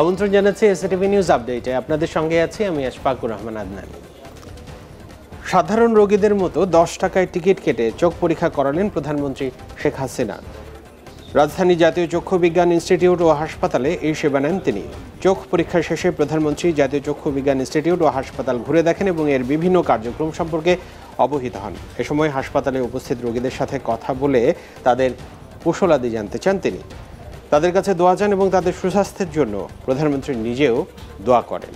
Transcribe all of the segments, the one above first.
আমন্ত্রণ জানাচ্ছি SATV news আপডেটে আপনাদের সঙ্গে আছি আমি আশফাকুর রহমান আদনান। সাধারণ রোগীদের মতো দশ টাকায় টিকিট কেটে চোখ পরীক্ষা করালেন প্রধানমন্ত্রী শেখ হাসিনা। রাজধানী জাতীয় চক্ষু বিজ্ঞান ইনস্টিটিউট ও হাসপাতালে এই সেবা নেন তিনি। চোখ পরীক্ষা শেষে প্রধানমন্ত্রী জাতীয় চক্ষু বিজ্ঞান ইনস্টিটিউট ও হাসপাতাল ঘুরে দেখেন এবং এর বিভিন্ন কার্যক্রম সম্পর্কে অবহিত হন। এ সময় হাসপাতালে উপস্থিত রোগীদের সাথে কথা বলে তাদের কুশলাদি জানতে চান তিনি। তাদের কাছে দোয়া চান এবং তাদের সুস্বাস্থ্যের জন্য প্রধানমন্ত্রী নিজেও দোয়া করেন।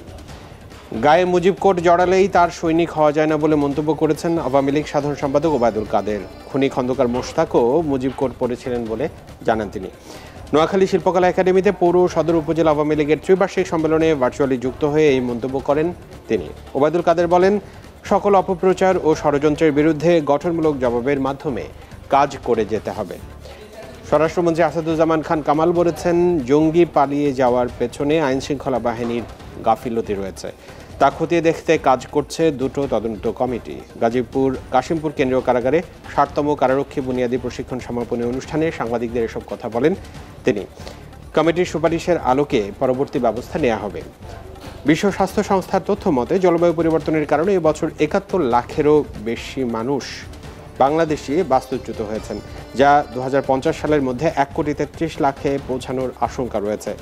গায়ে মুজিব কোট জড়ালেই তার সৈনিক হওয়া যায় না বলে মন্তব্য করেছেন আওয়ামী লীগ সাধারণ সম্পাদক ওবায়দুল কাদের। খুনি খন্দকার মোশতাকও মুজিব কোট পড়েছিলেন বলে জানান তিনি। নোয়াখালী শিল্পকলা একাডেমিতে পৌর সদর উপজেলা আওয়ামী লীগের ত্রিবার্ষিক সম্মেলনে ভার্চুয়ালি যুক্ত হয়ে এই মন্তব্য করেন তিনি। ওবায়দুল কাদের বলেন, সকল অপপ্রচার ও ষড়যন্ত্রের বিরুদ্ধে গঠনমূলক জবাবের মাধ্যমে কাজ করে যেতে হবে। স্বরাষ্ট্রমন্ত্রী আসাদুজ্জামান খান কামাল বলেছেন, জঙ্গি পালিয়ে যাওয়ার পেছনে আইনশৃঙ্খলা বাহিনীর গাফিলতি রয়েছে। তা খতিয়ে দেখতে কাজ করছে দুটো তদন্ত কমিটি। গাজীপুর, কাশিমপুর কেন্দ্রীয় কারাগারে ষাটতম কারারক্ষী বুনিয়াদী প্রশিক্ষণ সমাপনী অনুষ্ঠানে সাংবাদিকদের এসব কথা বলেন তিনি। কমিটির সুপারিশের আলোকে পরবর্তী ব্যবস্থা নেওয়া হবে। বিশ্ব স্বাস্থ্য সংস্থার তথ্য মতে, জলবায়ু পরিবর্তনের কারণে এবছর একাত্তর লাখেরও বেশি মানুষ বাংলাদেশি বাস্তুচ্যুত হয়েছেন, যা দু হাজার পঞ্চাশ সালের মধ্যে এক কোটি তেত্রিশ লাখে পৌঁছানোর আশঙ্কা রয়েছে।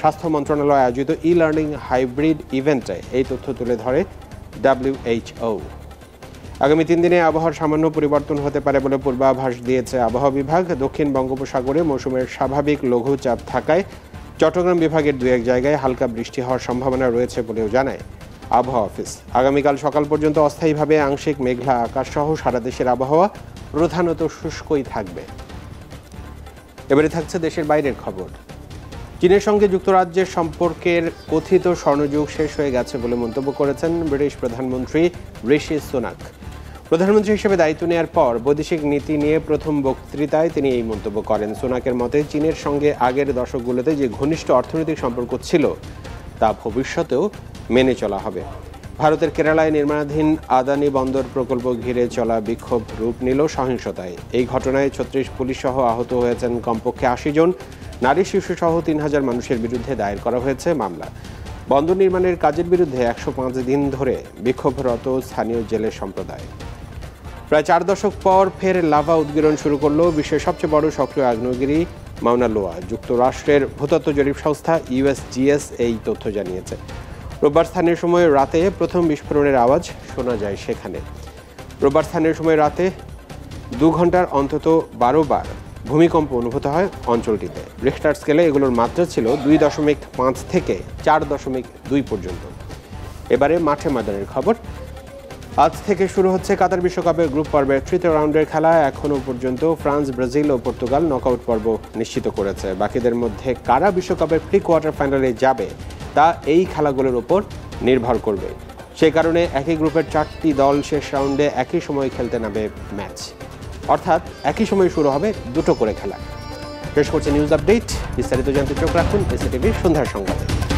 স্বাস্থ্য মন্ত্রণালয় আয়োজিত ই লার্নিং হাইব্রিড ইভেন্টে এই তথ্য তুলে ধরে ডাব্লিউএইচও আগামী তিন দিনে আবহাওয়ার সামান্য পরিবর্তন হতে পারে বলে পূর্বাভাস দিয়েছে আবহাওয়া বিভাগ। দক্ষিণ বঙ্গোপসাগরে মৌসুমের স্বাভাবিক লঘুচাপ থাকায় চট্টগ্রাম বিভাগের দু এক জায়গায় হালকা বৃষ্টি হওয়ার সম্ভাবনা রয়েছে বলেও জানায়। আবহাওয়া অফিস। আগামীকাল সকাল পর্যন্ত অস্থায়ীভাবে আংশিক মেঘলা আকাশ সহ সারা দেশের আবহাওয়া প্রধানত শুষ্কই থাকবে। এবারে থাকছে দেশের বাইরের খবর। চীনের সঙ্গে যুক্তরাজ্যের সম্পর্কের কথিত স্বর্ণযুগ শেষ হয়ে গেছে বলে মন্তব্য করেছেন ব্রিটিশ প্রধানমন্ত্রী ঋষি সোনাক। প্রধানমন্ত্রী হিসেবে দায়িত্ব নেওয়ার পর বৈদেশিক নীতি নিয়ে প্রথম বক্তৃতায় তিনি এই মন্তব্য করেন। সোনাকের মতে, চীনের সঙ্গে আগের দশকগুলোতে যে ঘনিষ্ঠ অর্থনৈতিক সম্পর্ক ছিল, তা ভবিষ্যতেও মেনে চলা হবে। ভারতের কেরালায় নির্মাণাধীন আদানি বন্দর প্রকল্প ঘিরে চলা বিক্ষোভ রূপ নিল সহিংসতায়। এই ঘটনায় ছত্রিশ পুলিশ সহ আহত হয়েছেন কমপক্ষে আশি জন। নারী শিশু সহ তিন হাজার মানুষের বিরুদ্ধে দায়ের করা হয়েছে মামলা। বন্দর নির্মাণের কাজের বিরুদ্ধে একশো পাঁচ দিন ধরে বিক্ষোভরত স্থানীয় জেলে সম্প্রদায়। প্রায় চার দশক পর ফের লাভা উদ্গীরণ শুরু করল বিশ্বের সবচেয়ে বড় সক্রিয় আগ্নেয়গিরি মাউনা লোয়া। যুক্তরাষ্ট্রের ভূতত্ত্ব জরিপ সংস্থা ইউএসজিএস এই তথ্য জানিয়েছে। রোববার স্থানীয় সময় রাতে প্রথম বিস্ফোরণের আওয়াজ শোনা যায় সেখানে। রোববার স্থানীয় সময় রাতে দু ঘণ্টার অন্তত বারো বার ভূমিকম্প অনুভূত হয় অঞ্চলটিতে। রিখটার স্কেলে এগুলোর মাত্রা ছিল দুই দশমিক পাঁচ থেকে চার দশমিক দুই পর্যন্ত। এবারে মাঠে ময়দানের খবর। আজ থেকে শুরু হচ্ছে কাতার বিশ্বকাপের গ্রুপ পর্বের তৃতীয় রাউন্ডের খেলা। এখনও পর্যন্ত ফ্রান্স, ব্রাজিল ও পর্তুগাল নকআউট পর্ব নিশ্চিত করেছে। বাকিদের মধ্যে কারা বিশ্বকাপের প্রি কোয়ার্টার ফাইনালে যাবে তা এই খেলাগুলোর ওপর নির্ভর করবে। সে কারণে একই গ্রুপের চারটি দল শেষ রাউন্ডে একই সময় খেলতে নামে ম্যাচ। অর্থাৎ একই সময় শুরু হবে দুটো করে খেলা। শেষ করছে নিউজ আপডেট। বিস্তারিত জানতে চোখ রাখুন এসএটিভির সন্ধ্যার সংবাদে।